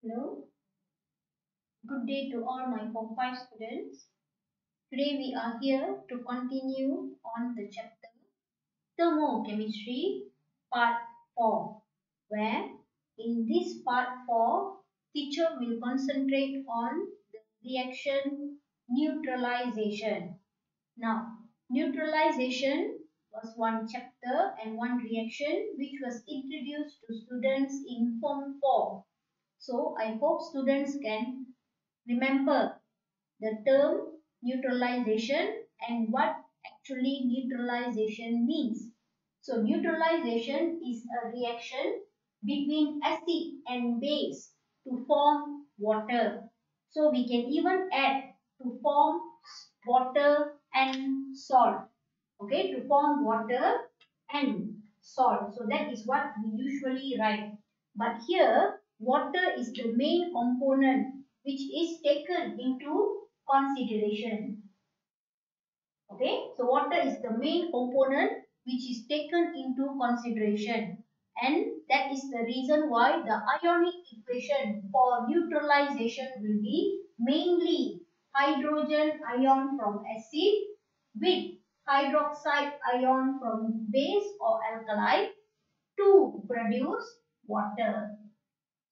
Hello. Good day to all my Form 5 students. Today we are here to continue on the chapter Thermochemistry Part 4 where in this Part 4 teacher will concentrate on the reaction neutralization. Now neutralization was one chapter and one reaction which was introduced to students in Form 4 so I hope students can remember the term neutralization and what actually neutralization means. So neutralization is a reaction between acid and base to form water. So we can even add to form water and salt. Okay, to form water and salt. So that is what we usually write. But here water is the main component which is taken into consideration. Okay, so water is the main component which is taken into consideration and that is the reason why the ionic equation for neutralization will be mainly hydrogen ion from acid with hydroxide ion from base or alkali to produce water.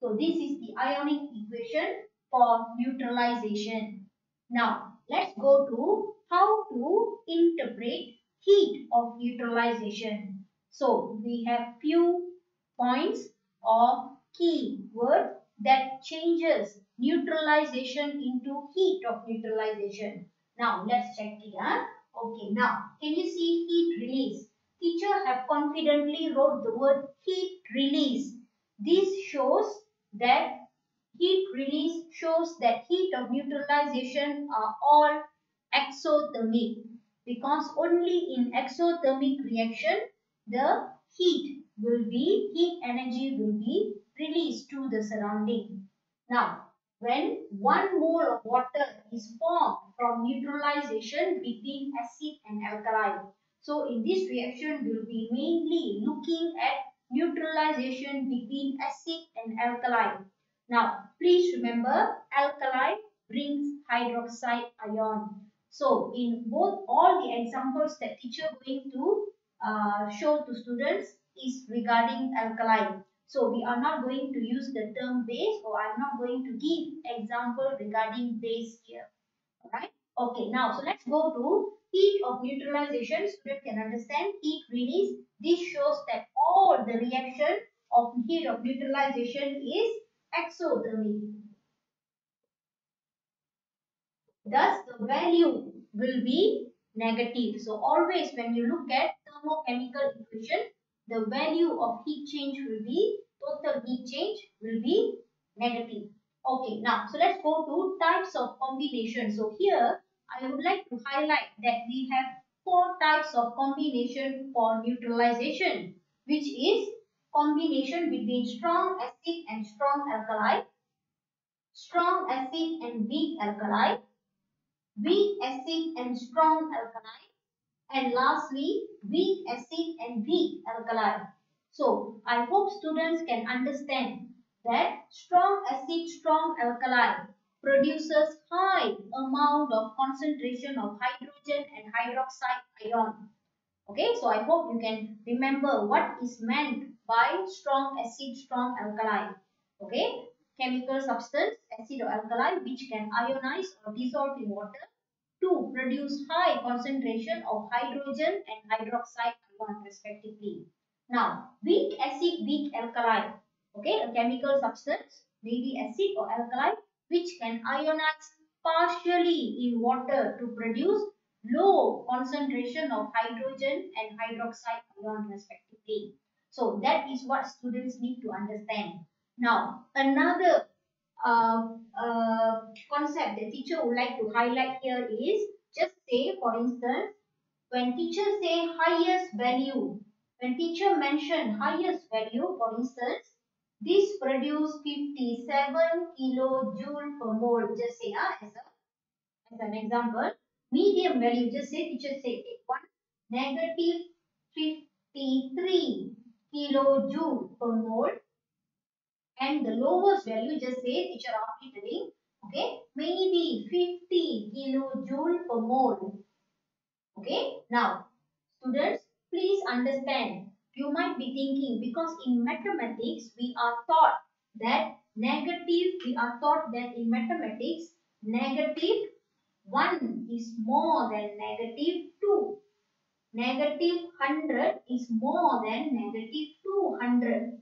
So this is the ionic equation for neutralization. Now let's go to how to interpret heat of neutralization. So we have few points or key word that changes neutralization into heat of neutralization. Now let's check here. Okay, now can you see heat release? Teacher have confidently wrote the word heat release. This shows that heat release shows that heat of neutralization are all exothermic because only in exothermic reaction the heat will be heat energy will be released to the surrounding. Now when one mole of water is formed from neutralization between acid and alkali. So in this reaction we will be mainly looking at neutralization between acid and alkali. Now, please remember alkali brings hydroxide ion. So, in both all the examples that teacher going to uh, show to students is regarding alkali. So, we are not going to use the term base or I am not going to give example regarding base here. Alright. Okay, now, so let's go to heat of neutralization. Student can understand heat release. This shows that all the reaction of heat of neutralization is exothermic. Thus, the value will be negative. So, always when you look at thermochemical equation, the value of heat change will be, total heat change will be negative. Okay, now, so let's go to types of combination. So, here I would like to highlight that we have four types of combination for neutralization, which is combination between strong acid and strong alkali, strong acid and weak alkali, weak acid and strong alkali, and lastly, weak acid and weak alkali. So, I hope students can understand that strong acid, strong alkali produces high amount of concentration of hydrogen and hydroxide ion. Okay, so I hope you can remember what is meant by strong acid, strong alkali. Okay, chemical substance, acid or alkali, which can ionize or dissolve in water to produce high concentration of hydrogen and hydroxide ion respectively. Now, weak acid, weak alkali. Okay, a chemical substance, maybe acid or alkali, which can ionize partially in water to produce low concentration of hydrogen and hydroxide ion respectively. So that is what students need to understand. Now another uh, uh, concept the teacher would like to highlight here is just say for instance when teacher say highest value when teacher mention highest value for instance this produce 57 kilojoule per mole. Just say uh, as, a, as an example medium value. Just say teacher say one negative 53 kilojoule per mole. And the lowest value just say teacher roughly telling okay maybe 50 kilojoule per mole. Okay now students please understand you might be thinking because in mathematics we are taught that negative we are taught that in mathematics negative 1 is more than negative 2 negative 100 is more than negative 200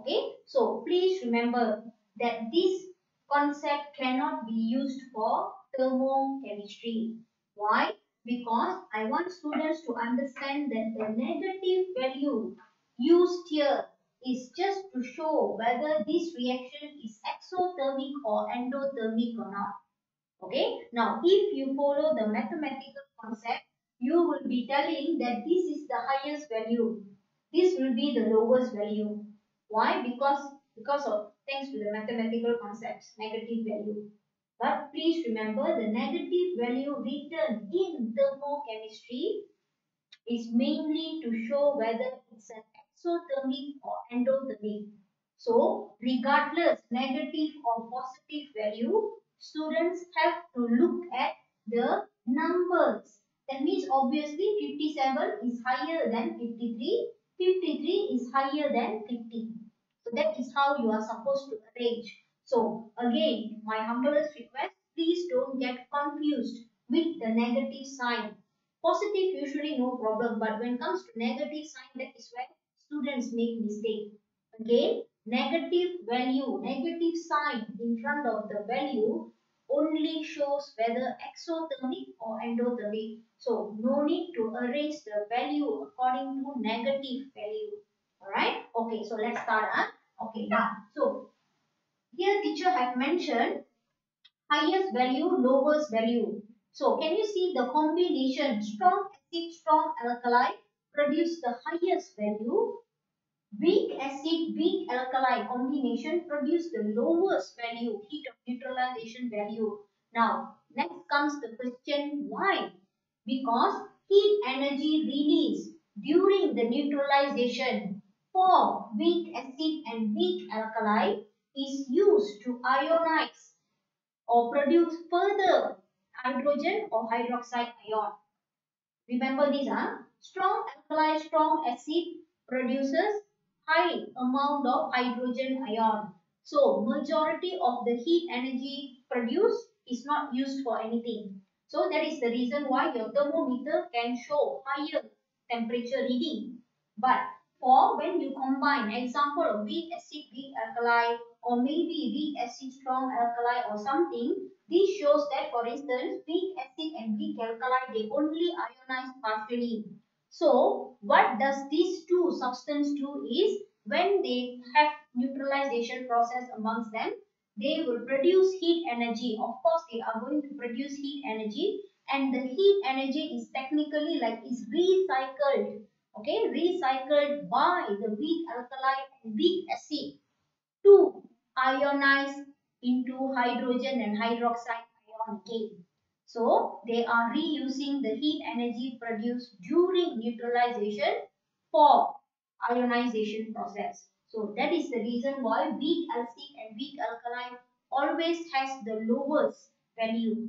okay? So please remember that this concept cannot be used for thermochemistry. Why because I want students to understand that the negative value used here is just to show whether this reaction is exothermic or endothermic or not. Okay, now if you follow the mathematical concept, you will be telling that this is the highest value. This will be the lowest value. Why? Because because of thanks to the mathematical concepts, negative value. But please remember the negative value written in thermochemistry is mainly to show whether it's an exothermic or endothermic. So regardless negative or positive value, students have to look at the numbers. That means obviously 57 is higher than 53, 53 is higher than 50. So that is how you are supposed to arrange. So again, my humblest request, please don't get confused with the negative sign. Positive usually no problem, but when it comes to negative sign, that is where students make mistake. Again, negative value, negative sign in front of the value only shows whether exothermic or endothermic. So no need to arrange the value according to negative value. Alright? Okay, so let's start. Huh? Okay, now, so here teacher have mentioned highest value, lowest value. So can you see the combination strong acid, strong alkali produce the highest value. Weak acid, weak alkali combination produce the lowest value, heat of neutralization value. Now, next comes the question why? Because heat energy released during the neutralization for weak acid and weak alkali is used to ionize or produce further hydrogen or hydroxide ion. Remember this, huh? Strong alkali, strong acid produces high amount of hydrogen ion. So, majority of the heat energy produced is not used for anything. So, that is the reason why your thermometer can show higher temperature reading. But for when you combine example of weak acid, weak alkali or maybe weak acid, strong alkali or something, this shows that for instance, weak acid and weak alkali, they only ionize partially. So, what does these two substances do is when they have neutralization process amongst them, they will produce heat energy. Of course, they are going to produce heat energy and the heat energy is technically like is recycled okay recycled by the weak alkali and weak acid to ionize into hydrogen and hydroxide ion again so they are reusing the heat energy produced during neutralization for ionization process so that is the reason why weak acid and weak alkali always has the lowest value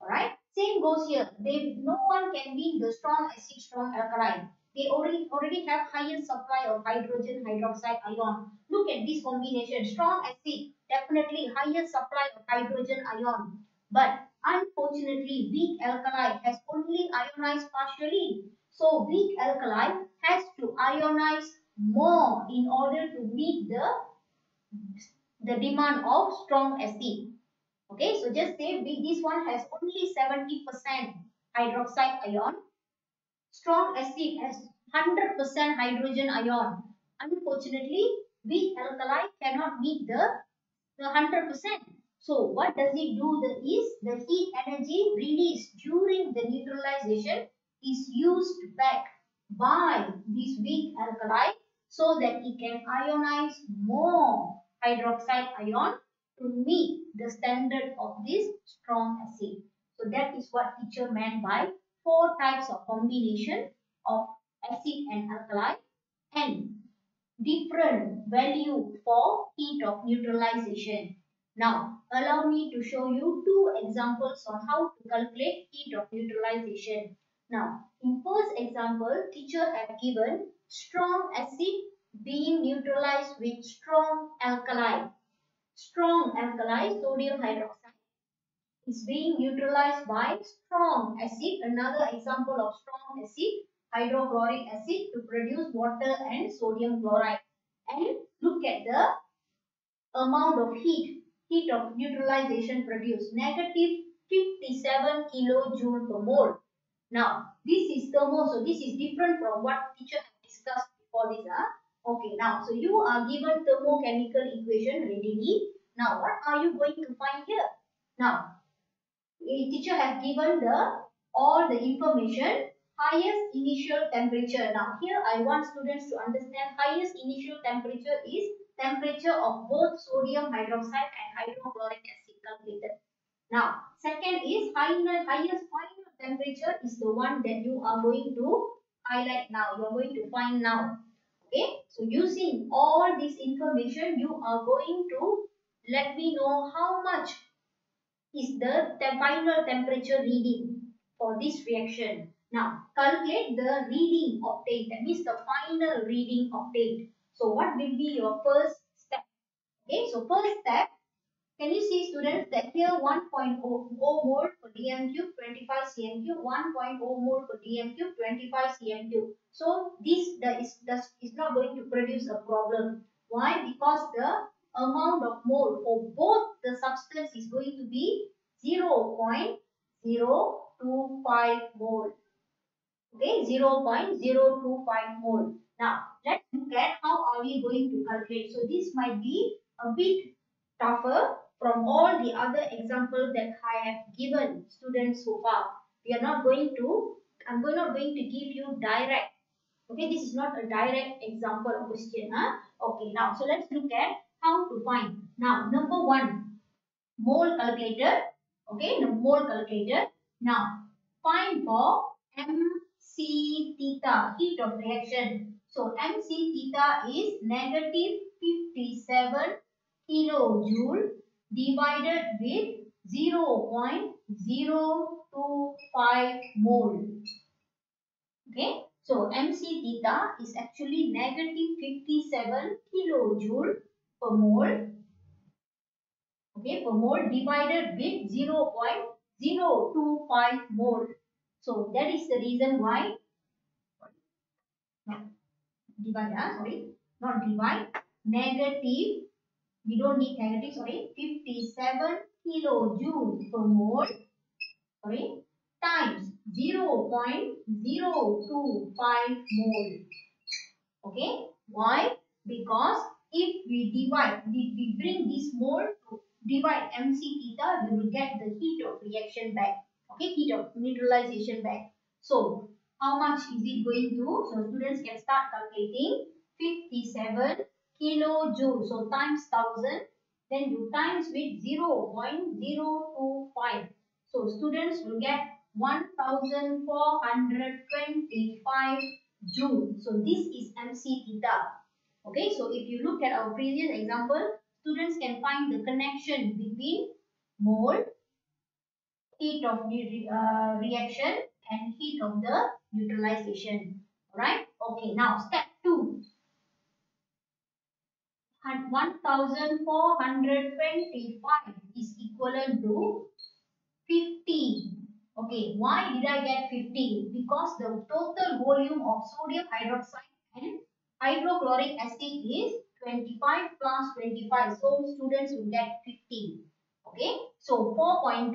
alright same goes here. They no one can be the strong acid, strong alkali. They already already have higher supply of hydrogen hydroxide ion. Look at this combination. Strong acid definitely higher supply of hydrogen ion. But unfortunately, weak alkali has only ionized partially. So weak alkali has to ionize more in order to meet the the demand of strong acid. Okay, so just say this one has only 70% hydroxide ion. Strong acid has 100% hydrogen ion. Unfortunately, weak alkali cannot meet the, the 100%. So what does it do the, is the heat energy released during the neutralization is used back by this weak alkali so that it can ionize more hydroxide ion to meet the standard of this strong acid. So that is what teacher meant by four types of combination of acid and alkali and different value for heat of neutralization. Now, allow me to show you two examples on how to calculate heat of neutralization. Now, in first example, teacher have given strong acid being neutralized with strong alkali. Strong alkali, sodium hydroxide, is being neutralized by strong acid. Another example of strong acid, hydrochloric acid to produce water and sodium chloride. And look at the amount of heat heat of neutralization produced negative 57 kilojoule per mole. Now, this is thermo, so this is different from what teacher have discussed before this. Huh? Okay, now, so you are given thermochemical equation readily. Now, what are you going to find here? Now, teacher has given the all the information highest initial temperature. Now, here I want students to understand highest initial temperature is temperature of both sodium hydroxide and hydrochloric acid calculated. Now, second is final, highest final temperature is the one that you are going to highlight now. You are going to find now. Okay. So, using all this information, you are going to let me know how much is the final temperature reading for this reaction. Now, calculate the reading obtained. That means the final reading obtained. So what will be your first step? Okay, so first step, can you see students that here 1.0 mole for dm cube 25 cm cube 1.0 mole for dm cube 25 cm cube. So this the, is, the, is not going to produce a problem. Why? Because the amount of mole for both the substance is going to be 0 0.025 mole. Okay, 0.025 mole. Now, let's look at how are we going to calculate. So, this might be a bit tougher from all the other examples that I have given students so far. We are not going to, I'm not going to give you direct. Okay, this is not a direct example question. Huh? Okay, now, so let's look at how to find. Now, number one, mole calculator. Okay, the mole calculator. Now, find for MC theta, heat of reaction. So MC theta is negative 57 kilojoule divided with 0 0.025 mole. Okay. So MC theta is actually negative 57 kilojoule per mole. Okay, per mole divided with 0 0.025 mole. So that is the reason why no, divide, uh, sorry, not divide, negative, we don't need negative, sorry, 57 kilojoule per mole, sorry, times 0 0.025 mole. Okay, why? Because if we divide, if we bring this mole to divide mc theta, we will get the heat of reaction back. Okay, heat of neutralization back. So, how much is it going to? So students can start calculating 57 kilojoule. So times 1000 then you times with 0 0.025. So students will get 1425 joule. So this is MC theta. Okay, so if you look at our previous example, students can find the connection between mole, heat of the uh, reaction and heat of the neutralization. Alright? Okay, now step 2. 1425 is equivalent to 50. Okay, why did I get 50? Because the total volume of sodium hydroxide and hydrochloric acid is 25 plus 25. So students will get 50. Okay, so 4.2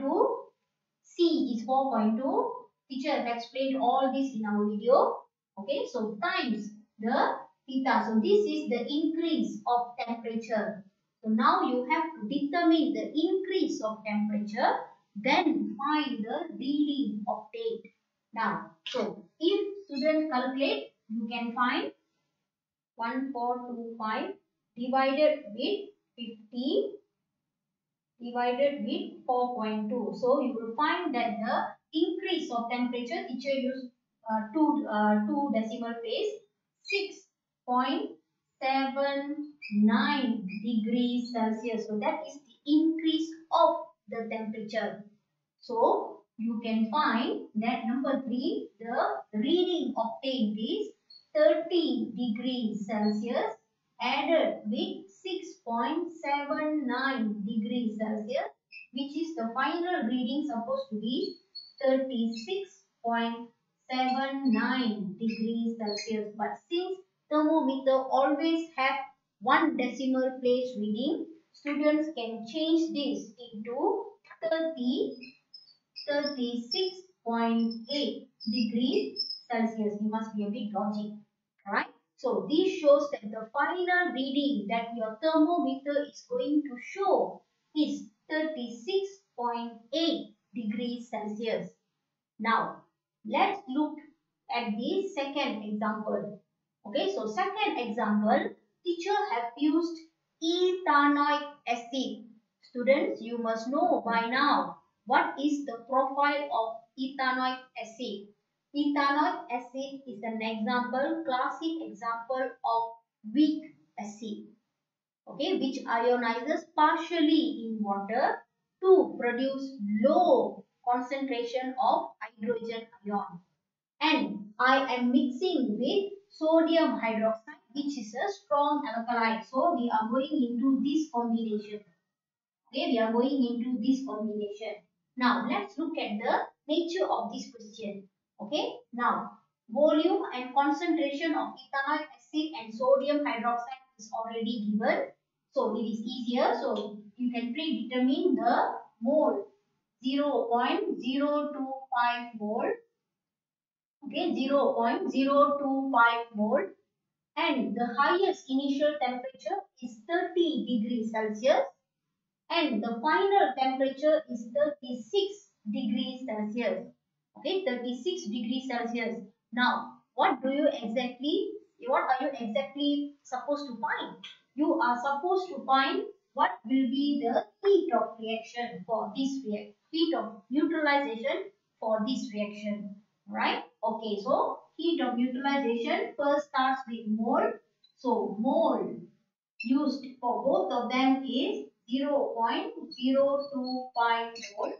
C is 4.2 Teacher have explained all this in our video. Okay, so times the theta. So this is the increase of temperature. So now you have to determine the increase of temperature. Then find the reading obtained. Now, so if student calculate, you can find 1425 divided with 50 divided with 4.2. So you will find that the increase of temperature, teacher used uh, two, uh, two decimal place, 6.7 degrees Celsius. So that is the increase of the temperature. So you can find that number 3, the reading obtained is 30 degrees Celsius added with 6.79 degrees Celsius which is the final reading supposed to be 36.79 degrees Celsius. But since thermometer always have one decimal place reading, students can change this into 30 36.8 degrees Celsius. You must be a bit logic. Alright. So this shows that the final reading that your thermometer is going to show is 36.8 degrees Celsius. Now let's look at the second example. Okay, so second example, teacher have used ethanoic acid. Students, you must know by now what is the profile of ethanoic acid? Ethanoic acid is an example, classic example of weak acid. Okay, which ionizes partially in water to produce low concentration of hydrogen ion. And I am mixing with sodium hydroxide which is a strong alkali. So we are going into this combination. Okay, we are going into this combination. Now let's look at the nature of this question. Okay. Now volume and concentration of ethanoic acid and sodium hydroxide is already given. So it is easier. So you can predetermine the mole 0 0.025 mole. Okay, 0 0.025 mole and the highest initial temperature is 30 degrees Celsius and the final temperature is 36 degrees Celsius. Okay, 36 degrees Celsius. Now, what do you exactly, what are you exactly supposed to find? You are supposed to find what will be the heat of reaction for this reaction, heat of neutralization for this reaction. Right? Okay, so heat of neutralization first starts with mole. So, mole used for both of them is 0.025 volt.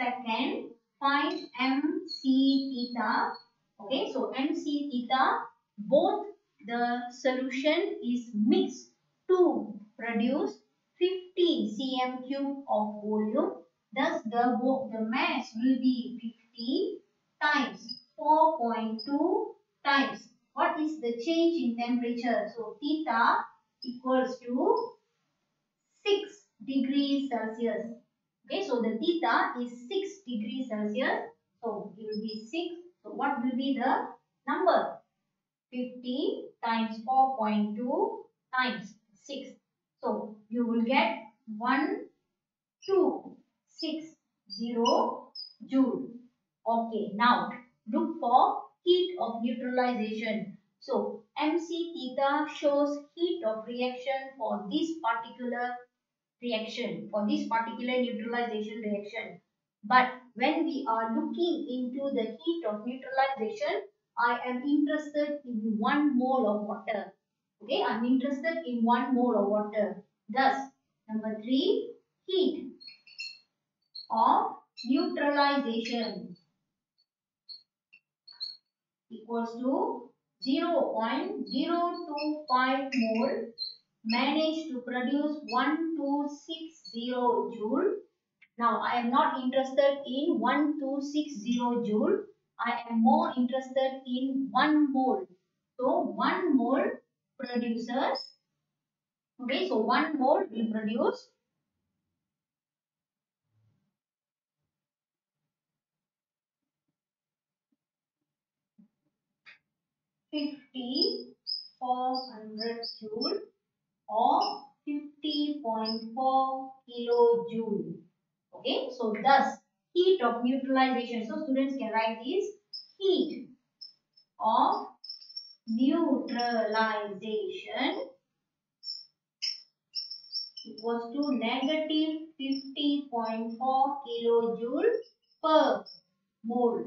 Second, find MC theta. Okay, so MC theta, both the solution is mixed to produce 50 cm cube of volume. Thus, the, the mass will be 50 times 4.2 times. What is the change in temperature? So, theta equals to 6 degrees Celsius. Okay, so the theta is 6 degrees Celsius. So it will be 6. So what will be the number? 50 times 4.2 times 6. So you will get 1, 2, 6, 0 joule. Okay, now look for heat of neutralization. So MC theta shows heat of reaction for this particular reaction for this particular neutralization reaction. But when we are looking into the heat of neutralization, I am interested in one mole of water. Okay, I am interested in one mole of water. Thus, number three, heat of neutralization equals to 0.025 mole managed to produce 1260 joule. Now I am not interested in 1260 joule. I am more interested in 1 mole. So 1 mole produces, okay, so 1 mole will produce Fifty four hundred joule or 50.4 kilojoule. Okay, so thus heat of neutralization. So students can write this heat of neutralization equals to negative 50.4 kilojoule per mole.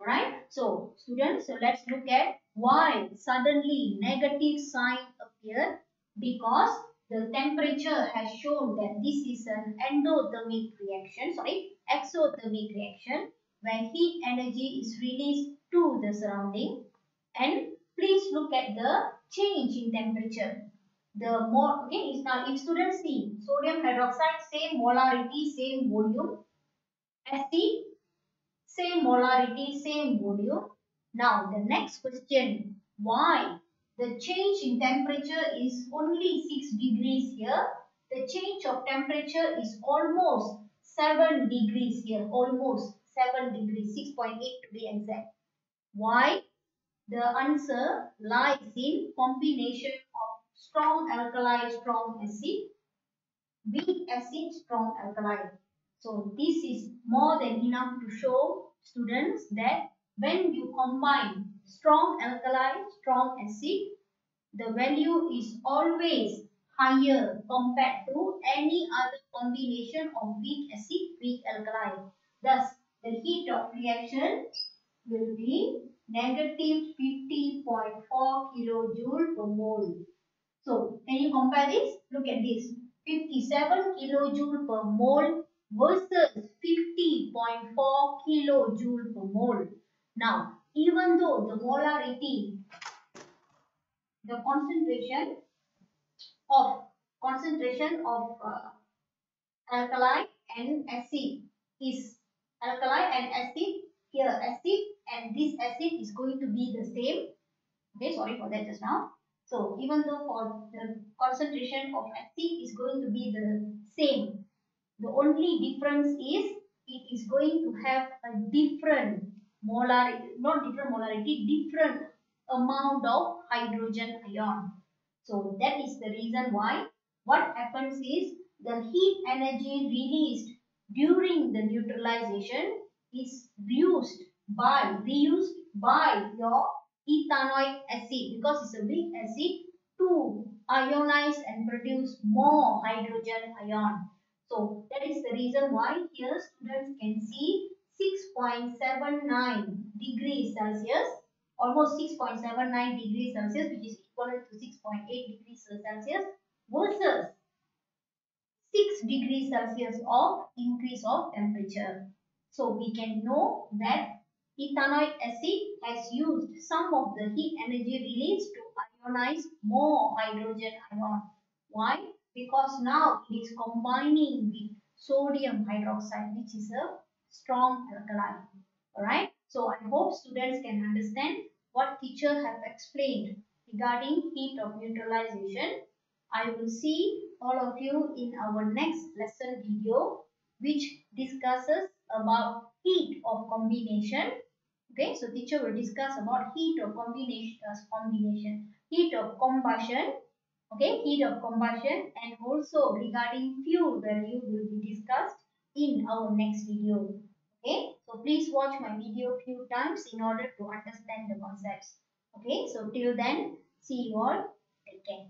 Right? So students, so let's look at why suddenly negative sign appears here because the temperature has shown that this is an endothermic reaction, sorry, exothermic reaction where heat energy is released to the surrounding and please look at the change in temperature. The more, okay, is now if students see sodium hydroxide, same molarity, same volume, acid, same molarity, same volume. Now the next question, why the change in temperature is only 6 degrees here. The change of temperature is almost 7 degrees here. Almost 7 degrees, 6.8 to be exact. Why? The answer lies in combination of strong alkali, strong acid, weak acid, strong alkali. So this is more than enough to show students that when you combine strong alkali, strong acid, the value is always higher compared to any other combination of weak acid, weak alkali. Thus, the heat of reaction will be negative 50.4 kilojoule per mole. So, can you compare this? Look at this. 57 kilojoule per mole versus 50.4 kilojoule per mole. Now, even though the molarity the concentration of concentration of uh, alkali and acid is alkali and acid here acid and this acid is going to be the same. Okay sorry for that just now. So even though for the concentration of acid is going to be the same the only difference is it is going to have a different molarity not different molarity different amount of hydrogen ion. So that is the reason why what happens is the heat energy released during the neutralization is used by reused by your ethanoic acid because it's a weak acid to ionize and produce more hydrogen ion. So that is the reason why here students can see 6.79 degrees Celsius almost 6.79 degrees Celsius which is equivalent to 6.8 degrees Celsius versus 6 degrees Celsius of increase of temperature. So we can know that ethanoic acid has used some of the heat energy released to ionize more hydrogen ion. Why? Because now it is combining with sodium hydroxide which is a strong alkali. Alright. So I hope students can understand what teacher have explained regarding heat of neutralization. I will see all of you in our next lesson video which discusses about heat of combination. Okay, so teacher will discuss about heat of combination, uh, combination, heat of combustion, okay, heat of combustion and also regarding fuel value will be discussed in our next video. Okay, so please watch my video few times in order to understand the concepts. Okay, so till then, see you all. Take care.